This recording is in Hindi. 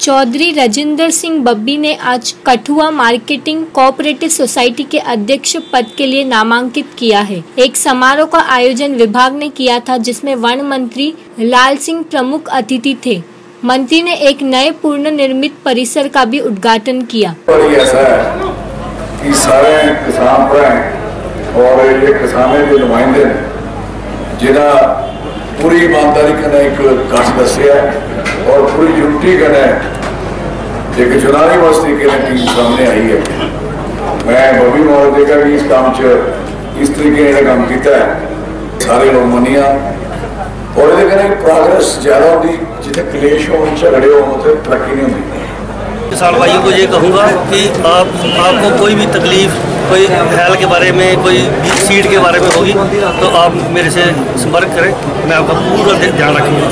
चौधरी राजेंद्र सिंह बब्बी ने आज कठुआ मार्केटिंग कोऑपरेटिव सोसाइटी के अध्यक्ष पद के लिए नामांकित किया है। एक समारोह का आयोजन विभाग ने किया था, जिसमें वन मंत्री लाल सिंह प्रमुख अतिथि थे। मंत्री ने एक नए पूर्ण निर्मित परिसर का भी उद्घाटन किया। कि सारे किसान भैन और ये किसाने के नुमाइंदे ने जिन्हें पूरी ईमानदारी कन्नै एक कश दस्सेआ है और पूरी यूनिटी कन्नै एक चुनावी वास्ते के टीम सामने आई है मैं बबी मोहर देखा कि इस काम च इस तरीके ने काम किया है सारे लोग मनिया और ये कन्नै प्रोग्रेस ज्यादा होती जिथे कलेश हो झगड़े हो उत्थे तरक्की नहीं होती किसान भाइयों को ये कहूँगा कि आप, आपको कोई भी तकलीफ़, कोई हेल के बारे में, कोई सीट के बारे में होगी तो आप मेरे से संपर्क करें। मैं आपका पूरा ध्यान रखूँगा।